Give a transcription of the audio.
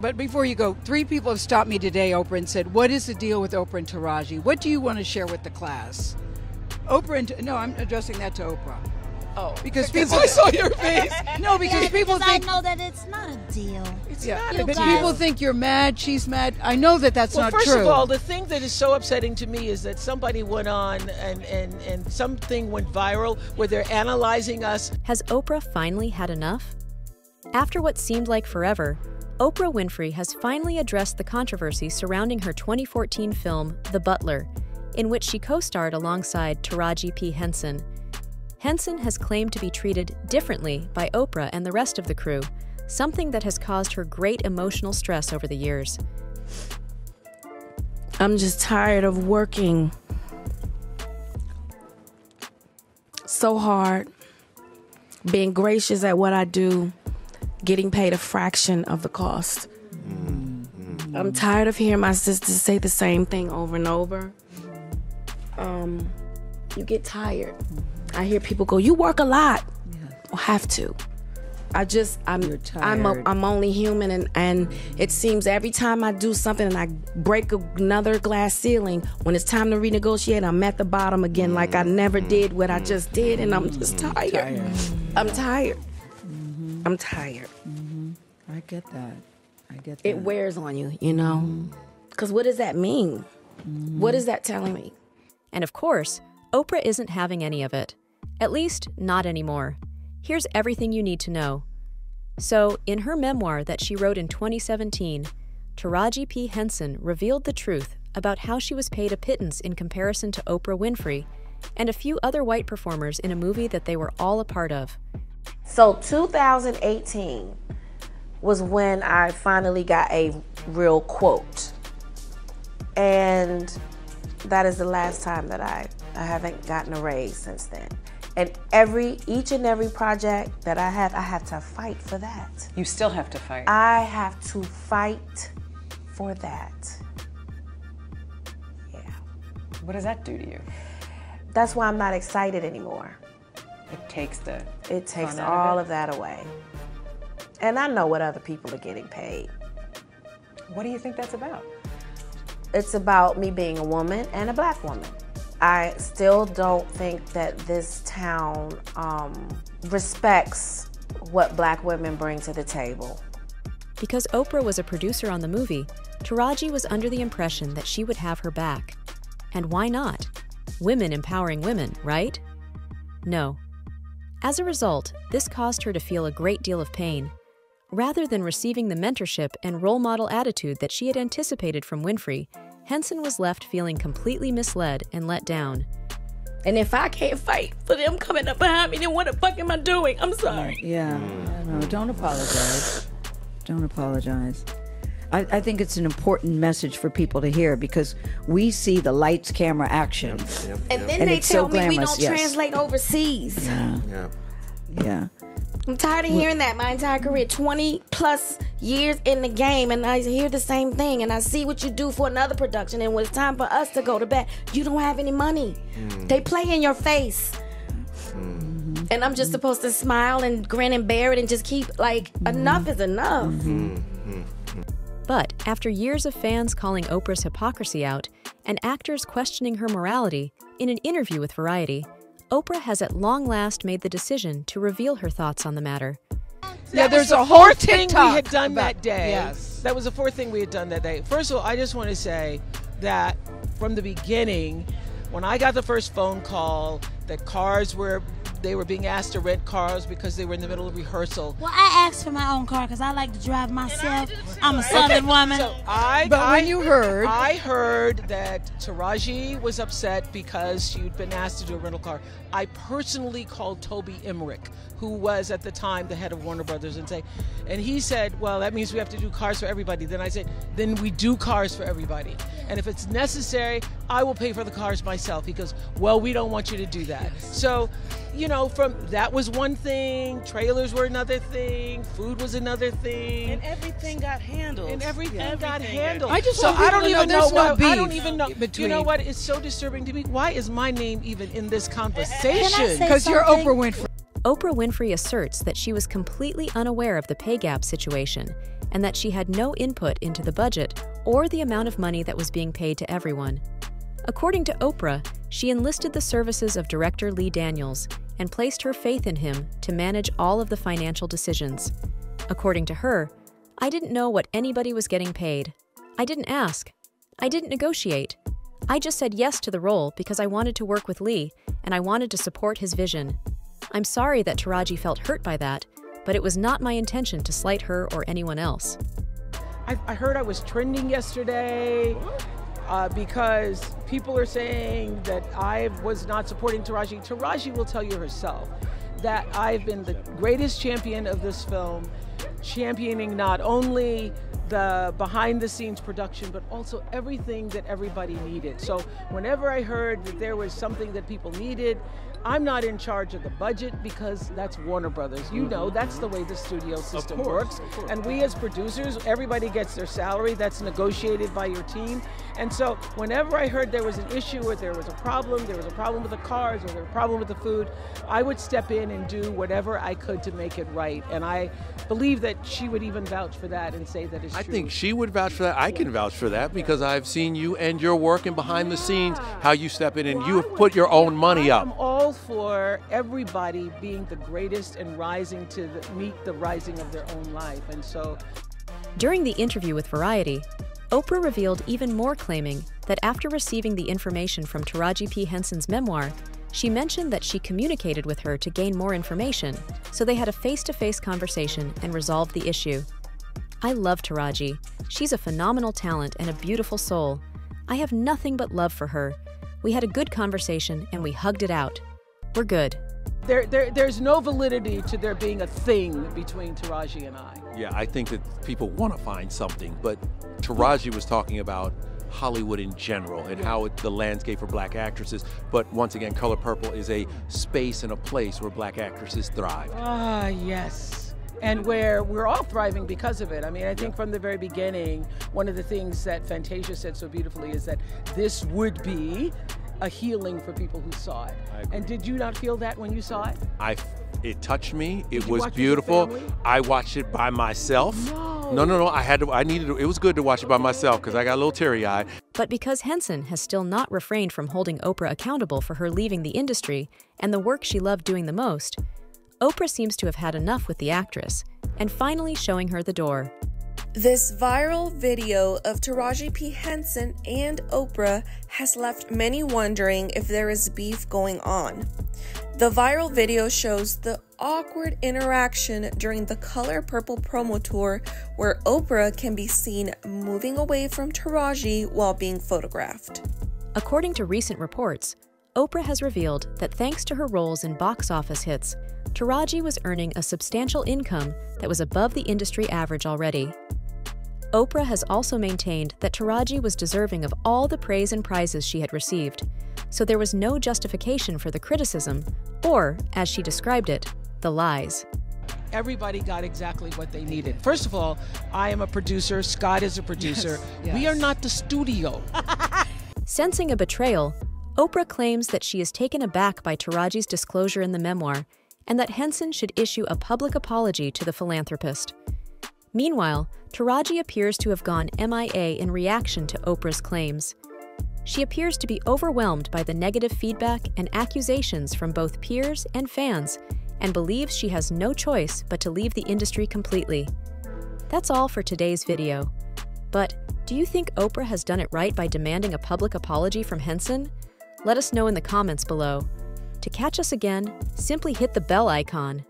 But before you go, three people have stopped me today, Oprah, and said, What is the deal with Oprah and Taraji? What do you want to share with the class? Oprah and, no, I'm addressing that to Oprah. Oh, Because because people- I saw your face. No, because Yeah, people because think. I know that it's not a deal. It's yeah, not a but guys- people think you're mad, she's mad. I know that that's well, not first true. of all, the thing that is so upsetting to me is that somebody went on and, and, and something went viral where they're analyzing us. Has Oprah finally had enough? After what seemed like forever, Oprah Winfrey has finally addressed the controversy surrounding her 2014 film, The Butler, in which she co starred alongside Taraji P. Henson. Henson has claimed to be treated differently by Oprah and the rest of the crew, something that has caused her great emotional stress over the years. I'm just tired of working so hard, being gracious at what I do, getting paid a fraction of the cost. Mm-hmm. I'm tired of hearing my sisters say the same thing over and over. Um, you get tired. I hear people go, "You work a lot." I have to. I just I'm I'm a, tired. I'm only human and and it seems every time I do something and I break another glass ceiling when it's time to renegotiate I'm at the bottom again like I never mm-hmm. did what I just did and I'm just mm-hmm. tired. I'm tired. I'm tired. Mm-hmm. I get that. I get that. It wears on you, you know? Mm-hmm. Cuz what does that mean? Mm-hmm. What is that telling me? And of course, Oprah isn't having any of it. At least, not anymore. Here's everything you need to know. So, in her memoir that she wrote in 2017, Taraji P. Henson revealed the truth about how she was paid a pittance in comparison to Oprah Winfrey and a few other white performers in a movie that they were all a part of. So 2018 was when I finally got a real quote. And that is the last time that I, I haven't gotten a raise since then. And every each and every project that I have, I have to fight for that. You still have to fight. I have to fight for that. Yeah. what does that do to you? That's why I'm not excited anymore. It takes the. It takes fun out all it. of that away. And I know what other people are getting paid. What do you think that's about? It's about me being a woman and a black woman. I still don't think that this town um, respects what black women bring to the table. Because Oprah was a producer on the movie, Taraji was under the impression that she would have her back. And why not? Women empowering women, right? No. As a result, this caused her to feel a great deal of pain. Rather than receiving the mentorship and role model attitude that she had anticipated from Winfrey, Henson was left feeling completely misled and let down. And if I can't fight for them coming up behind me, then what the fuck am I doing? I'm sorry. Yeah. No, don't apologize. Don't apologize. I, I think it's an important message for people to hear because we see the lights, camera, action. And then And they it's so tell me we don't yes. translate overseas. Yeah. Yeah. I'm tired of hearing that my entire career, 20 plus years in the game, and I hear the same thing. And I see what you do for another production, and when it's time for us to go to bed, you don't have any money. Hmm. They play in your face. Hmm. And I'm just supposed to smile and grin and bear it and just keep, like, enough mm-hmm. is enough. Hmm, But after years of fans calling Oprah's hypocrisy out and actors questioning her morality, in an interview with Variety, Oprah has at long last made the decision to reveal her thoughts on the matter. Yeah, That there's was the a whole fourth thing we had done about- that day. yes. That was the fourth thing we had done that day. First of all, I just want to say that from the beginning, when I got the first phone call that cars were they were being asked to rent cars because they were in the middle of rehearsal. Well, I asked for my own car because I like to drive myself. I'm a Southern woman. So I, But I- when you heard- I heard that Taraji was upset because she'd been asked to do a rental car. I personally called Toby Emmerich, who was at the time the head of Warner Brothers, and say, and he said, "Well, that means we have to do cars for everybody." Then I said, "Then we do cars for everybody, and if it's necessary, I will pay for the cars myself." He goes, "Well, we don't want you to do that." So, you know, from that was one thing. Trailers were another thing. Food was another thing. And everything got handled. And everything, got Everything handled. I just so want I don't to know even know there's no why. I don't even know. Between. You know what? It's so disturbing to me. Why is my name even in this conversation? Because you're something? Oprah Winfrey. Oprah Winfrey asserts that she was completely unaware of the pay gap situation and that she had no input into the budget or the amount of money that was being paid to everyone. According to Oprah, she enlisted the services of director Lee Daniels and placed her faith in him to manage all of the financial decisions. According to her, I didn't know what anybody was getting paid. I didn't ask. I didn't negotiate. I just said yes to the role because I wanted to work with Lee and I wanted to support his vision. I'm sorry that Taraji felt hurt by that, but it was not my intention to slight her or anyone else. I, I heard I was trending yesterday uh, because people are saying that I was not supporting Taraji. Taraji will tell you herself that I've been the greatest champion of this film, championing not only the behind the scenes production, but also everything that everybody needed. So whenever I heard that there was something that people needed, I'm not in charge of the budget because that's Warner Brothers. You know, Mm-hmm. that's the way the studio system course, works. And we as producers, everybody gets their salary that's negotiated by your team. And so whenever I heard there was an issue or there was a problem, there was a problem with the cars or there was a problem with the food, I would step in and do whatever I could to make it right. And I believe that she would even vouch for that and say that it's I think she would vouch for that. I can vouch for that because I've seen you and your work and behind the scenes how you step in and Well, you have put your own money up. I'm all for everybody being the greatest and rising to the, meet the rising of their own life. And so During the interview with Variety, Oprah revealed even more, claiming that after receiving the information from Taraji P. Henson's memoir, she mentioned that she communicated with her to gain more information, so they had a face to face conversation and resolved the issue. I love Taraji. She's a phenomenal talent and a beautiful soul. I have nothing but love for her. We had a good conversation and we hugged it out. We're good. there, there, there's no validity to there being a thing between Taraji and I. Yeah, I think that people want to find something, but Taraji was talking about Hollywood in general and how it, the landscape for black actresses. But once again, Color Purple is a space and a place where black actresses thrive. Ah, yes. And where we're all thriving because of it. I mean, I think from the very beginning, one of the things that Fantasia said so beautifully is that this would be a healing for people who saw it. And did you not feel that when you saw it? I, it touched me. It was watch with your beautiful. family? I watched it by myself. No. no, no, no. I had to. I needed. To, it was good to watch it by myself because I got a little teary eyed. But because Henson has still not refrained from holding Oprah accountable for her leaving the industry and the work she loved doing the most, Oprah seems to have had enough with the actress and finally showing her the door. This viral video of Taraji P. Henson and Oprah has left many wondering if there is beef going on. The viral video shows the awkward interaction during the Color Purple promo tour where Oprah can be seen moving away from Taraji while being photographed. According to recent reports, Oprah has revealed that thanks to her roles in box office hits, Taraji was earning a substantial income that was above the industry average already. Oprah has also maintained that Taraji was deserving of all the praise and prizes she had received, so there was no justification for the criticism, or, as she described it, the lies. everybody got exactly what they needed. First of all, I am a producer, Scott is a producer. Yes, We are not the studio. Sensing a betrayal, Oprah claims that she is taken aback by Taraji's disclosure in the memoir and that Henson should issue a public apology to the philanthropist. Meanwhile, Taraji appears to have gone MIA in reaction to Oprah's claims. She appears to be overwhelmed by the negative feedback and accusations from both peers and fans and believes she has no choice but to leave the industry completely. That's all for today's video. But do you think Oprah has done it right by demanding a public apology from Henson? Let us know in the comments below. To catch us again, simply hit the bell icon.